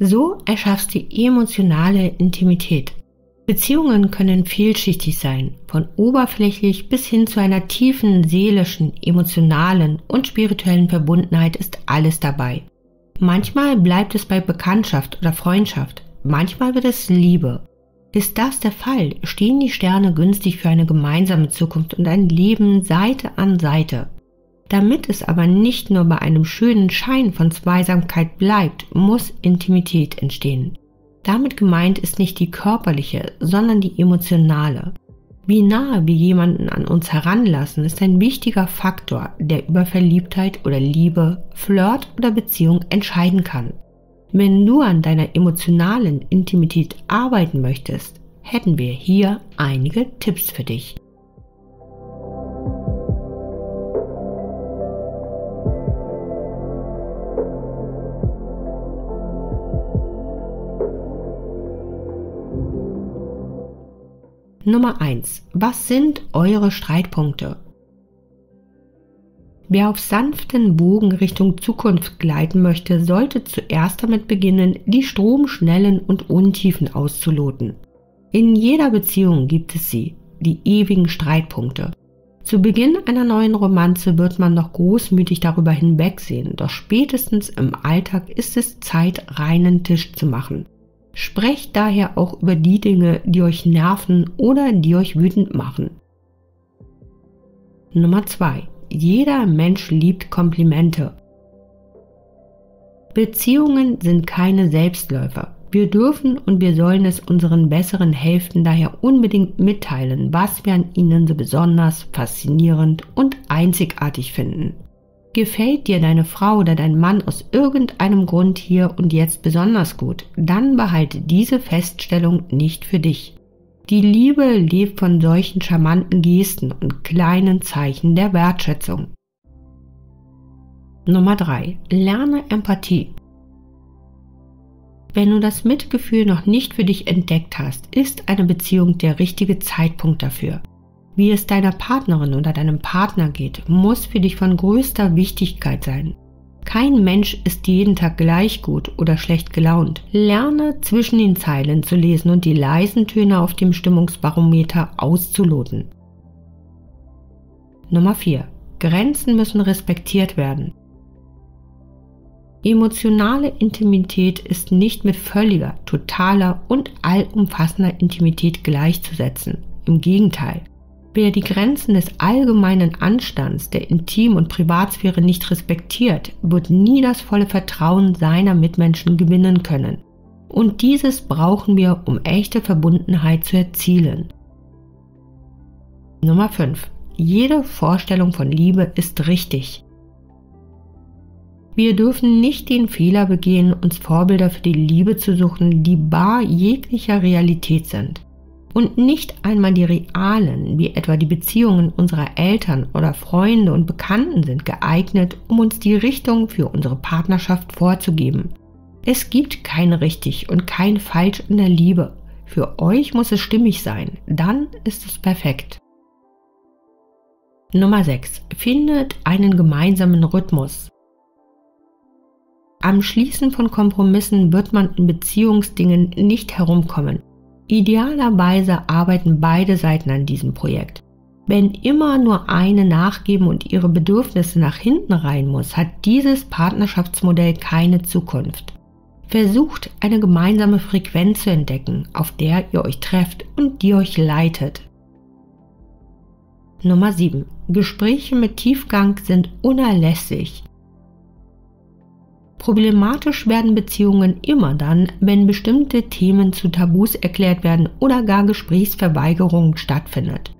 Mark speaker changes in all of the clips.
Speaker 1: So erschaffst du emotionale Intimität. Beziehungen können vielschichtig sein, von oberflächlich bis hin zu einer tiefen seelischen, emotionalen und spirituellen Verbundenheit ist alles dabei. Manchmal bleibt es bei Bekanntschaft oder Freundschaft, manchmal wird es Liebe. Ist das der Fall, stehen die Sterne günstig für eine gemeinsame Zukunft und ein Leben Seite an Seite. Damit es aber nicht nur bei einem schönen Schein von Zweisamkeit bleibt, muss Intimität entstehen. Damit gemeint ist nicht die körperliche, sondern die emotionale. Wie nahe wir jemanden an uns heranlassen, ist ein wichtiger Faktor, der über Verliebtheit oder Liebe, Flirt oder Beziehung entscheiden kann. Wenn du an deiner emotionalen Intimität arbeiten möchtest, hätten wir hier einige Tipps für dich. Nummer 1. Was sind eure Streitpunkte? Wer auf sanften Bogen Richtung Zukunft gleiten möchte, sollte zuerst damit beginnen, die Stromschnellen und Untiefen auszuloten. In jeder Beziehung gibt es sie, die ewigen Streitpunkte. Zu Beginn einer neuen Romanze wird man noch großmütig darüber hinwegsehen, doch spätestens im Alltag ist es Zeit, reinen Tisch zu machen. Sprecht daher auch über die Dinge, die euch nerven oder die euch wütend machen. Nummer 2. Jeder Mensch liebt Komplimente. Beziehungen sind keine Selbstläufer. Wir dürfen und wir sollen es unseren besseren Hälften daher unbedingt mitteilen, was wir an ihnen so besonders, faszinierend und einzigartig finden. Gefällt dir deine Frau oder dein Mann aus irgendeinem Grund hier und jetzt besonders gut, dann behalte diese Feststellung nicht für dich. Die Liebe lebt von solchen charmanten Gesten und kleinen Zeichen der Wertschätzung. Nummer 3. Lerne Empathie. Wenn du das Mitgefühl noch nicht für dich entdeckt hast, ist eine Beziehung der richtige Zeitpunkt dafür. Wie es deiner Partnerin oder deinem Partner geht, muss für dich von größter Wichtigkeit sein. Kein Mensch ist jeden Tag gleich gut oder schlecht gelaunt. Lerne zwischen den Zeilen zu lesen und die leisen Töne auf dem Stimmungsbarometer auszuloten. Nummer 4. Grenzen müssen respektiert werden. Emotionale Intimität ist nicht mit völliger, totaler und allumfassender Intimität gleichzusetzen. Im Gegenteil. Wer die Grenzen des allgemeinen Anstands, der Intim- und Privatsphäre nicht respektiert, wird nie das volle Vertrauen seiner Mitmenschen gewinnen können. Und dieses brauchen wir, um echte Verbundenheit zu erzielen. Nummer 5. Jede Vorstellung von Liebe ist richtig. Wir dürfen nicht den Fehler begehen, uns Vorbilder für die Liebe zu suchen, die bar jeglicher Realität sind und nicht einmal die realen, wie etwa die Beziehungen unserer Eltern oder Freunde und Bekannten sind geeignet, um uns die Richtung für unsere Partnerschaft vorzugeben. Es gibt kein richtig und kein falsch in der Liebe. Für euch muss es stimmig sein, dann ist es perfekt. Nummer 6. Findet einen gemeinsamen Rhythmus. Am Schließen von Kompromissen wird man in Beziehungsdingen nicht herumkommen. Idealerweise arbeiten beide Seiten an diesem Projekt. Wenn immer nur eine nachgeben und ihre Bedürfnisse nach hinten rein muss, hat dieses Partnerschaftsmodell keine Zukunft. Versucht eine gemeinsame Frequenz zu entdecken, auf der ihr euch trefft und die euch leitet. Nummer 7. Gespräche mit Tiefgang sind unerlässlich. Problematisch werden Beziehungen immer dann, wenn bestimmte Themen zu Tabus erklärt werden oder gar Gesprächsverweigerungen stattfindet.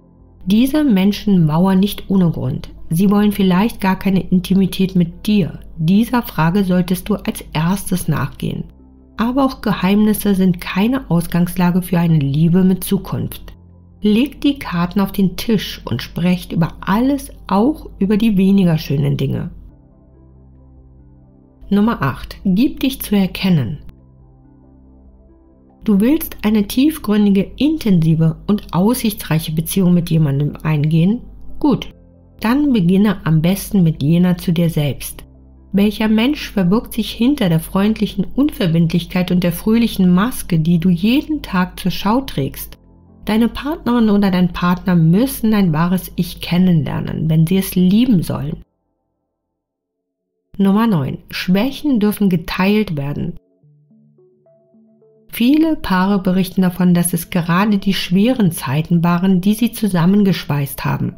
Speaker 1: Diese Menschen mauern nicht ohne Grund. Sie wollen vielleicht gar keine Intimität mit dir. Dieser Frage solltest du als erstes nachgehen. Aber auch Geheimnisse sind keine Ausgangslage für eine Liebe mit Zukunft. Legt die Karten auf den Tisch und sprecht über alles, auch über die weniger schönen Dinge. Nummer 8. Gib dich zu erkennen. Du willst eine tiefgründige, intensive und aussichtsreiche Beziehung mit jemandem eingehen? Gut, dann beginne am besten mit jener zu dir selbst. Welcher Mensch verbirgt sich hinter der freundlichen Unverbindlichkeit und der fröhlichen Maske, die du jeden Tag zur Schau trägst? Deine Partnerin oder dein Partner müssen dein wahres Ich kennenlernen, wenn sie es lieben sollen. Nummer 9. Schwächen dürfen geteilt werden. Viele Paare berichten davon, dass es gerade die schweren Zeiten waren, die sie zusammengeschweißt haben.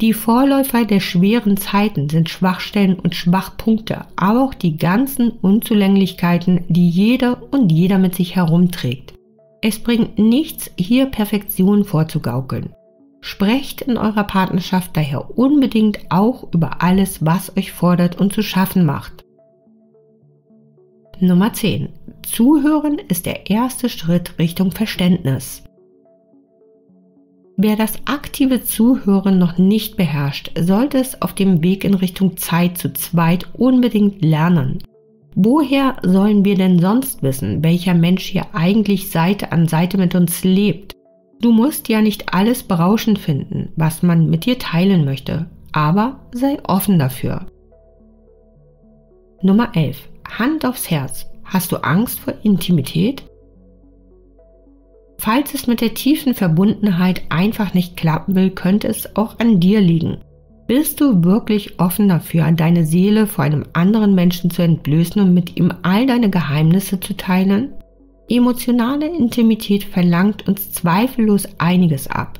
Speaker 1: Die Vorläufer der schweren Zeiten sind Schwachstellen und Schwachpunkte, aber auch die ganzen Unzulänglichkeiten, die jeder und jeder mit sich herumträgt. Es bringt nichts, hier Perfektion vorzugaukeln. Sprecht in eurer Partnerschaft daher unbedingt auch über alles, was euch fordert und zu schaffen macht. Nummer 10. Zuhören ist der erste Schritt Richtung Verständnis. Wer das aktive Zuhören noch nicht beherrscht, sollte es auf dem Weg in Richtung Zeit zu zweit unbedingt lernen. Woher sollen wir denn sonst wissen, welcher Mensch hier eigentlich Seite an Seite mit uns lebt? Du musst ja nicht alles berauschend finden, was man mit dir teilen möchte, aber sei offen dafür. Nummer 11. Hand aufs Herz. Hast du Angst vor Intimität? Falls es mit der tiefen Verbundenheit einfach nicht klappen will, könnte es auch an dir liegen. Bist du wirklich offen dafür, deine Seele vor einem anderen Menschen zu entblößen und mit ihm all deine Geheimnisse zu teilen? Emotionale Intimität verlangt uns zweifellos einiges ab.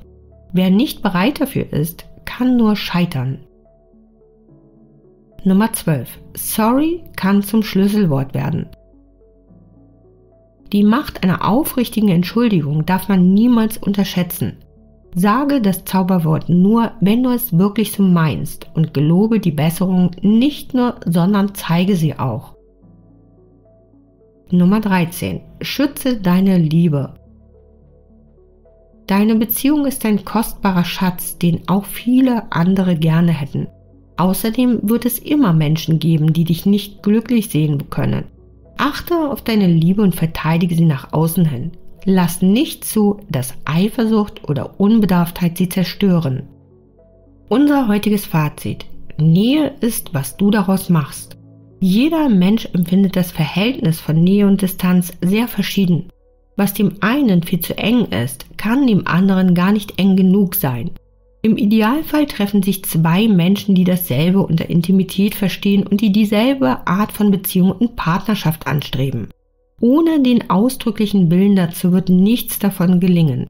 Speaker 1: Wer nicht bereit dafür ist, kann nur scheitern. Nummer 12. Sorry kann zum Schlüsselwort werden. Die Macht einer aufrichtigen Entschuldigung darf man niemals unterschätzen. Sage das Zauberwort nur, wenn du es wirklich so meinst und gelobe die Besserung nicht nur, sondern zeige sie auch. Nummer 13. Schütze deine Liebe. Deine Beziehung ist ein kostbarer Schatz, den auch viele andere gerne hätten. Außerdem wird es immer Menschen geben, die dich nicht glücklich sehen können. Achte auf deine Liebe und verteidige sie nach außen hin. Lass nicht zu, dass Eifersucht oder Unbedarftheit sie zerstören. Unser heutiges Fazit. Nähe ist, was du daraus machst. Jeder Mensch empfindet das Verhältnis von Nähe und Distanz sehr verschieden. Was dem einen viel zu eng ist, kann dem anderen gar nicht eng genug sein. Im Idealfall treffen sich zwei Menschen, die dasselbe unter Intimität verstehen und die dieselbe Art von Beziehung und Partnerschaft anstreben. Ohne den ausdrücklichen Willen dazu wird nichts davon gelingen.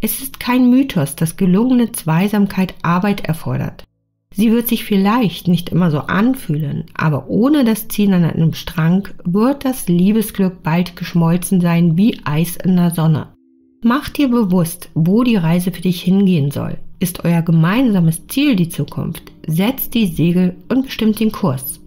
Speaker 1: Es ist kein Mythos, dass gelungene Zweisamkeit Arbeit erfordert. Sie wird sich vielleicht nicht immer so anfühlen, aber ohne das Ziehen an einem Strang wird das Liebesglück bald geschmolzen sein wie Eis in der Sonne. Mach dir bewusst, wo die Reise für dich hingehen soll. Ist euer gemeinsames Ziel die Zukunft? Setzt die Segel und bestimmt den Kurs.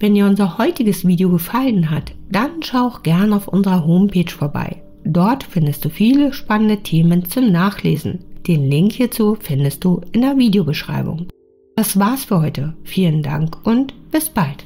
Speaker 1: Wenn dir unser heutiges Video gefallen hat, dann schau auch gern auf unserer Homepage vorbei. Dort findest du viele spannende Themen zum Nachlesen. Den Link hierzu findest du in der Videobeschreibung. Das war's für heute. Vielen Dank und bis bald.